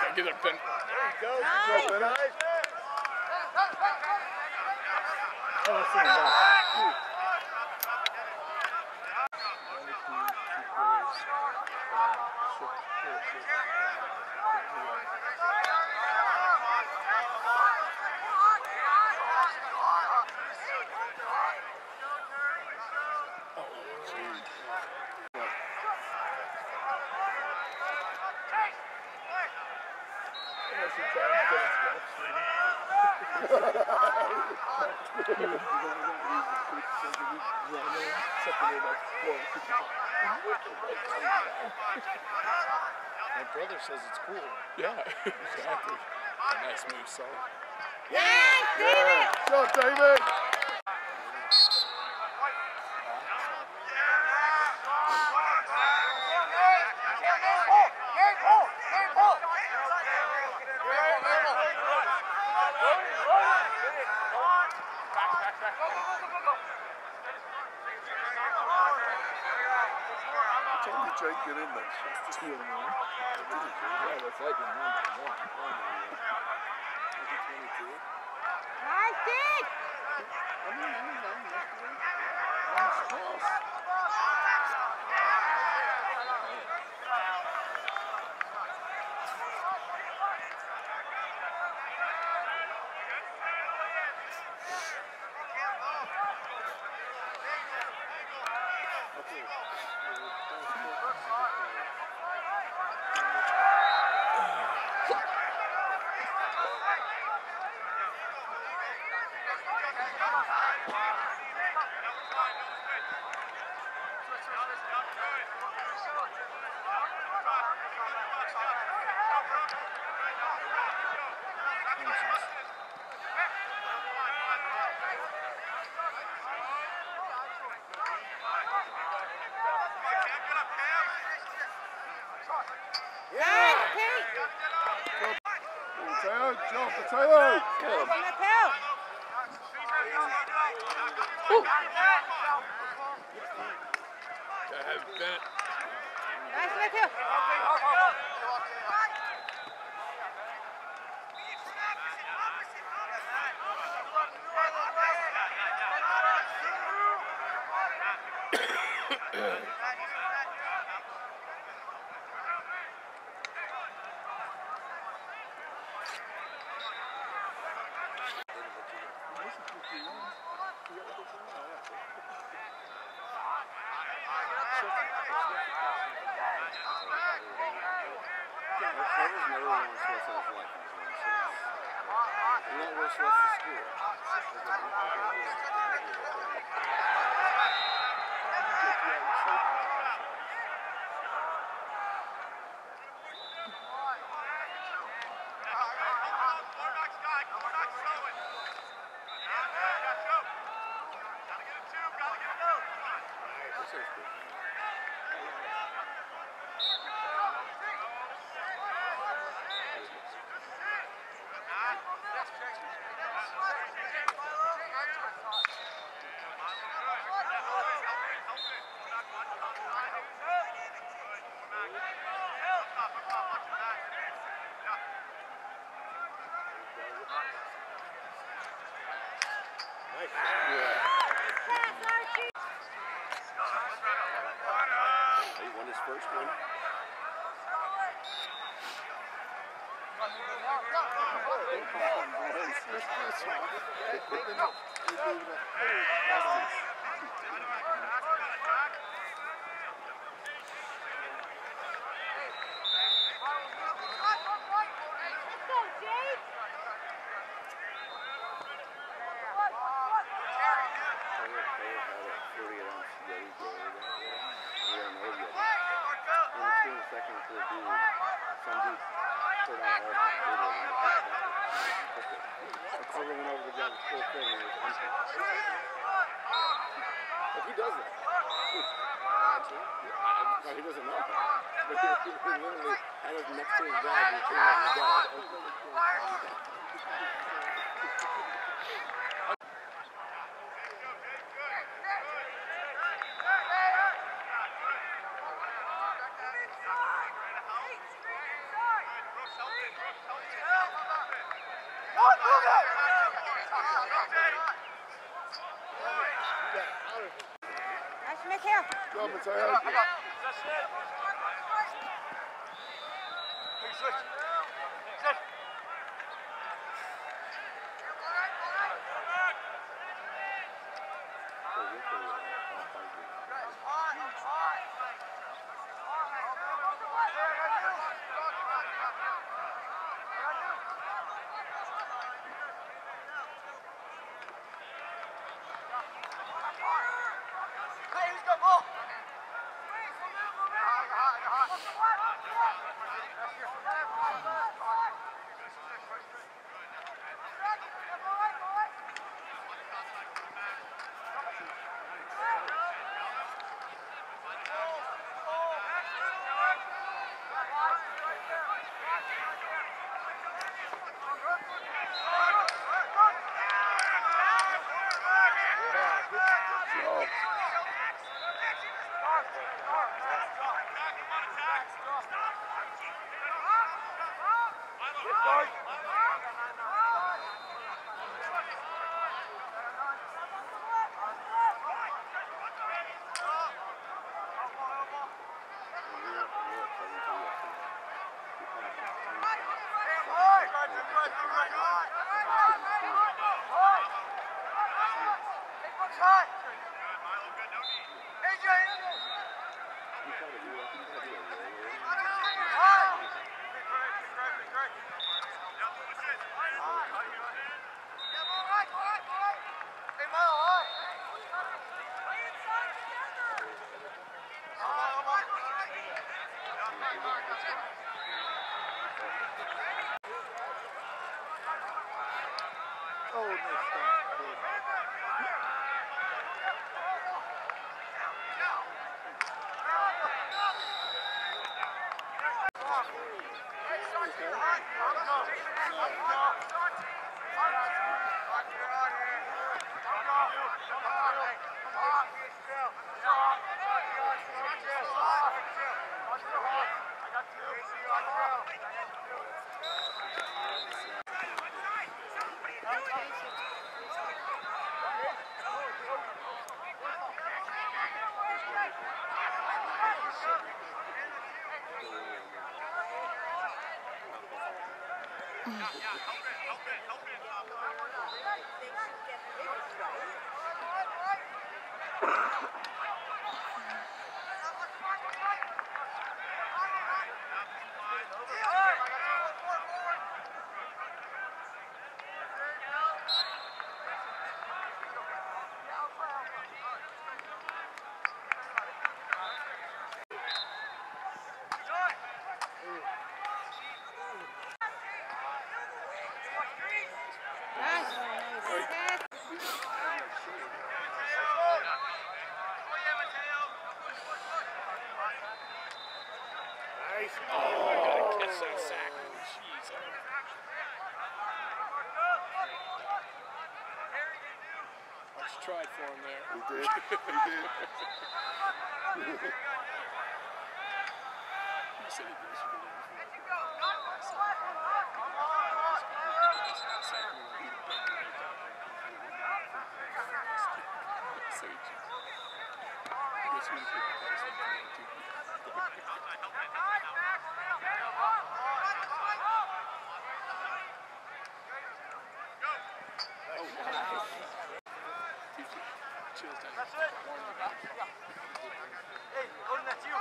Can't get it, Ben. Go, Nice. go, Benny. Oh, that's in the back. My brother says it's cool. Yeah, exactly. Nice move, son. Nice, David. Go, David. To school. Pass, Archie. He won his first one. Let's go, Jake. If he does I- he doesn't know. But he, literally had us next to his dad and he came out it. Mateo. Go on, Mateo. Job. Nice. Pass. Nice. Gotta catch that sack. Jeez. I just tried for him there. He did. He did. He said he goes for Tuesday. That's it. Hey, go to that you.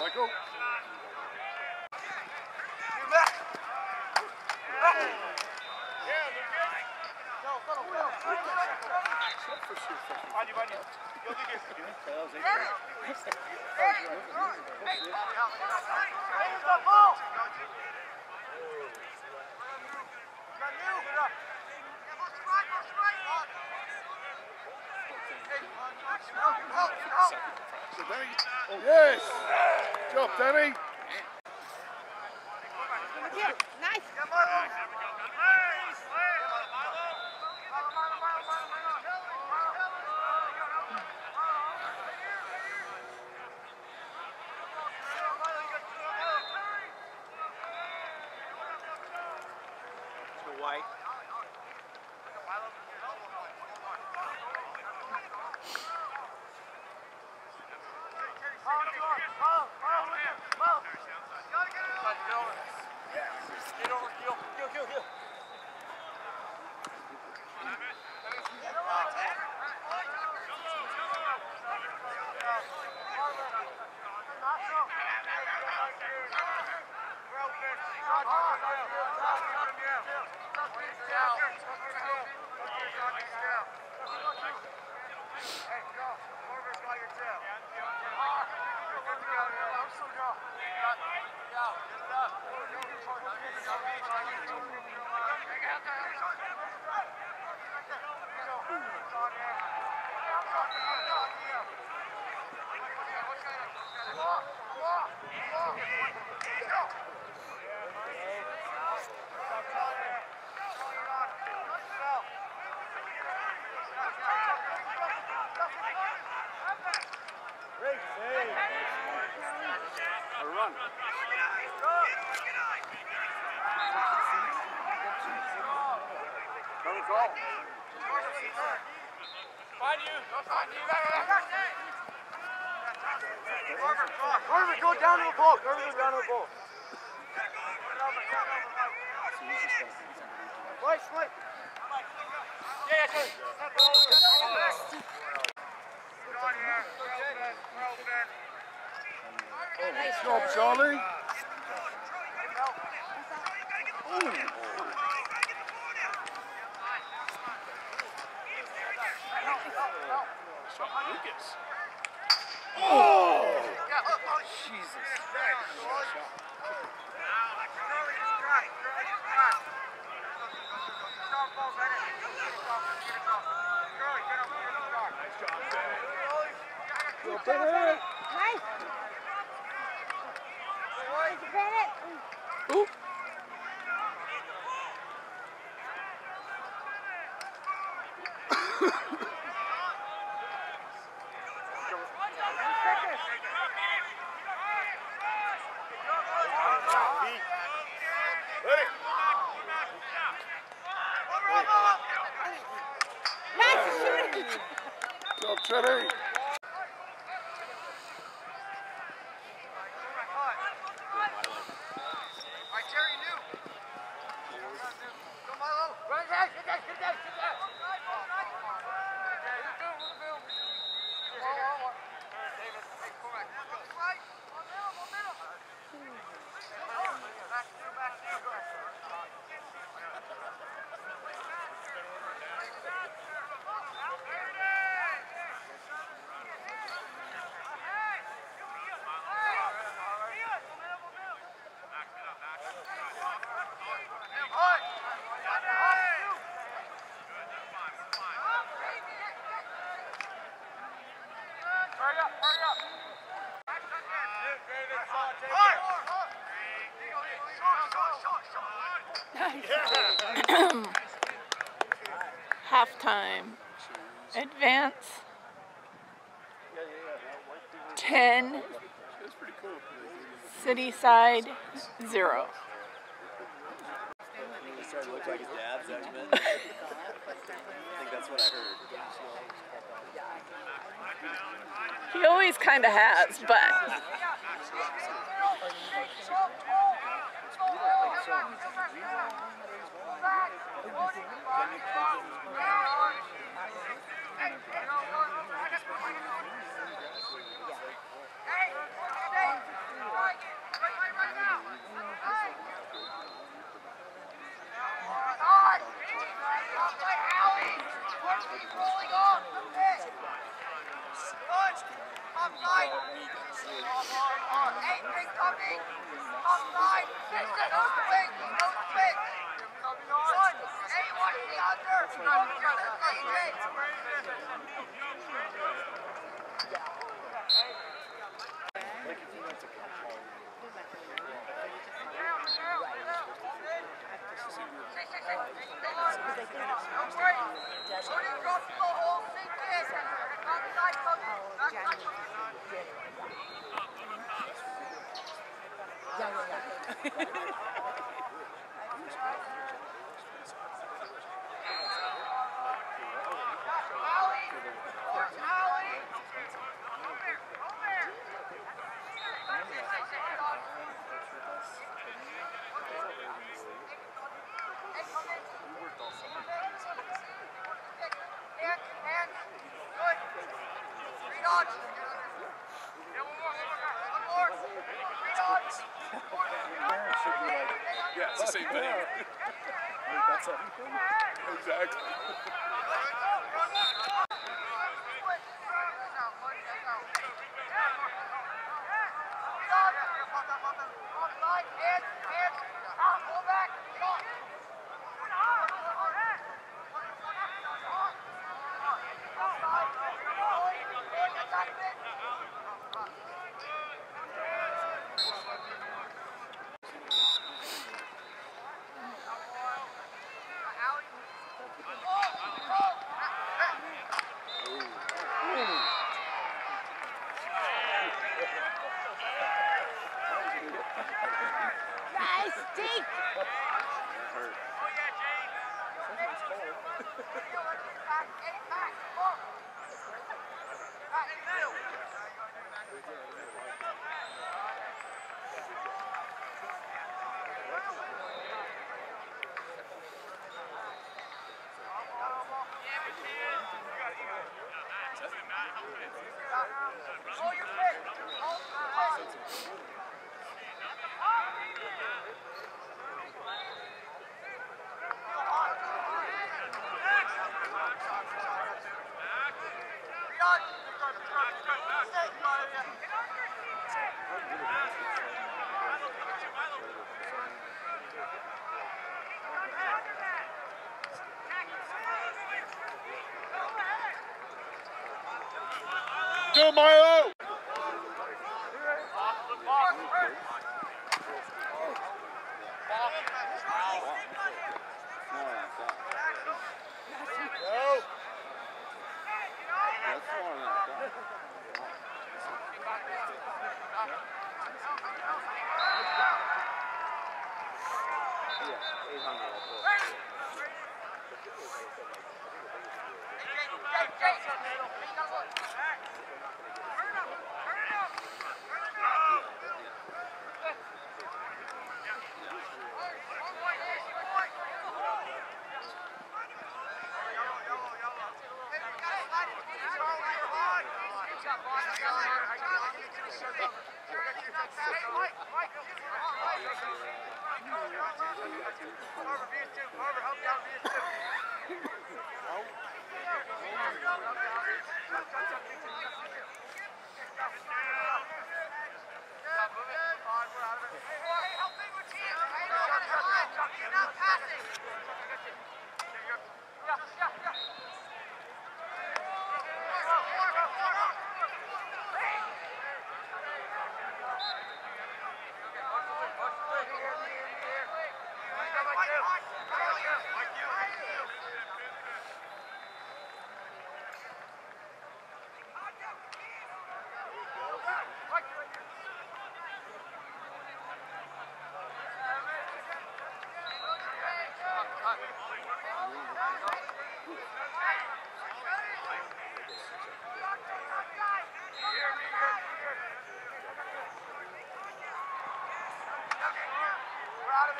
Michael. Hey, Yes. Good job, Danny. Nice. To White. A run. Cover call. Carter, go down to the ball. Carter, go down to the ball. Good job, Charlie. Lucas. Oh, Good job, Danny. Nice. Bennett. half time. Advance. 10. Cityside, 0. he always kind of has, but. Offside! Offside! Offside! Offside! yeah, yeah, yeah. Go, Milo! Go! That's far enough. Yeah, 800.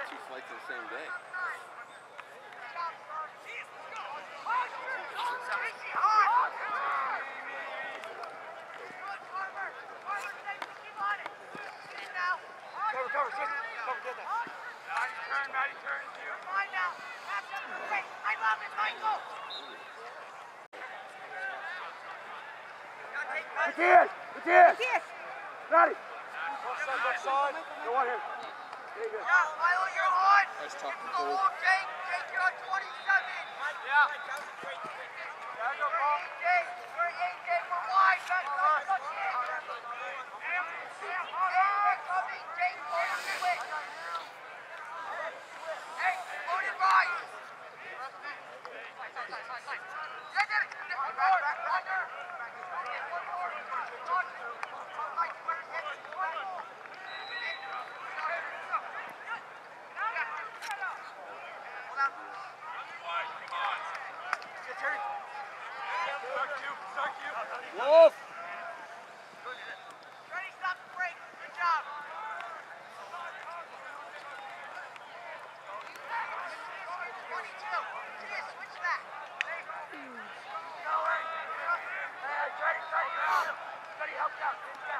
Two flights in the same day. Cover, cover, sit. Cover, get that. Maddie turn, Maddie turn. Matthias! Matthias! Yes. Maddie! Left side, left side. Go on here. There you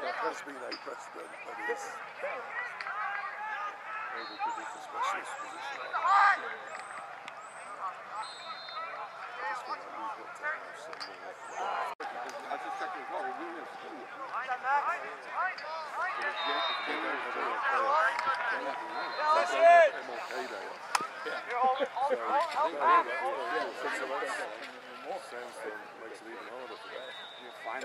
That has been a precedent that is able to be the specialist position. I just checked even harder for that. You'll find.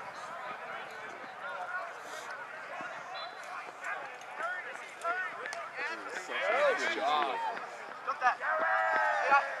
いいよ。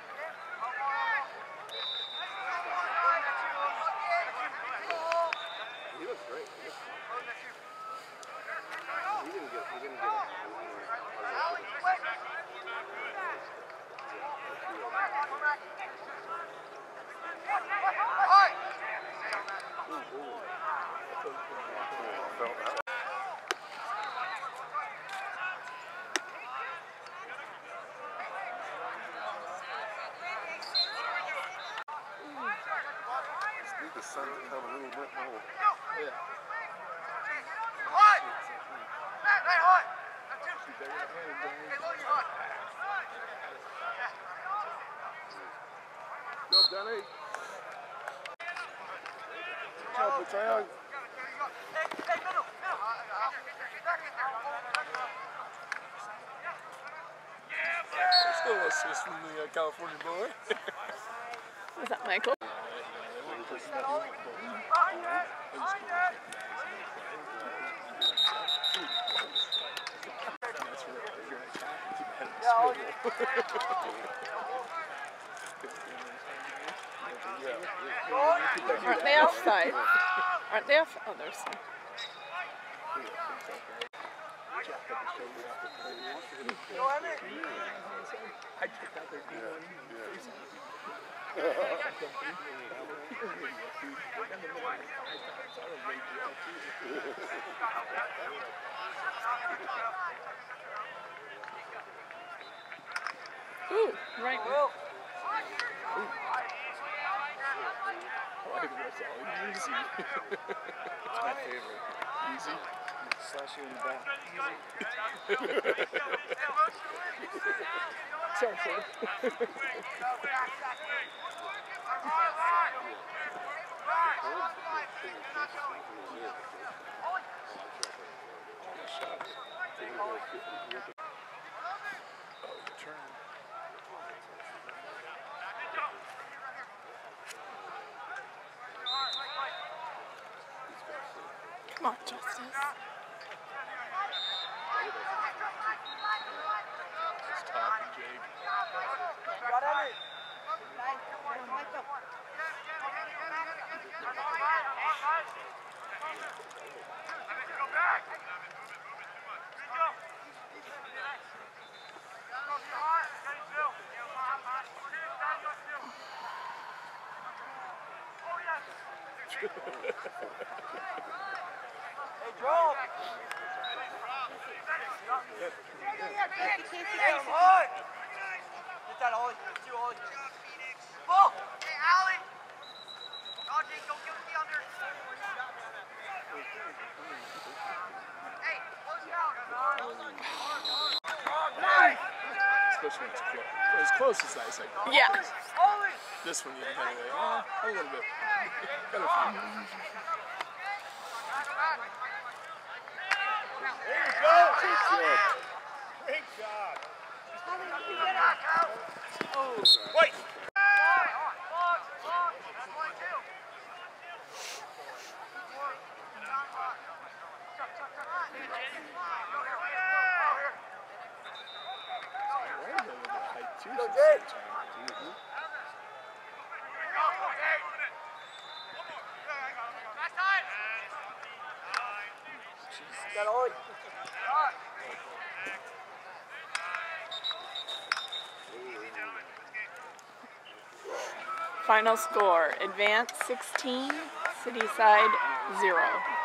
center cover. It ain't nothing more. Yeah. Hot! Matt, Matt, hot! Hey, look, you're hot. Go, Danny. Chop it down. Hey, hey, assist from the uh, California boy. Was that Michael? Aren't they offside? Aren't they off? Oh, there's some. I checked out their D1 Ooh, right. I think that's all easy. It's my favorite. Easy. Slash you in the back. Sorry, turn. Come on, Justice. Hey, Allie! Dodgy, go give it the under. Hey, close down. Especially when it's close. When it's close, it's nice. Like, oh, Yeah. this one, you can kind of like, oh, a little bit. Got a few. Why is that a little Final score: Advance 16, Cityside 0.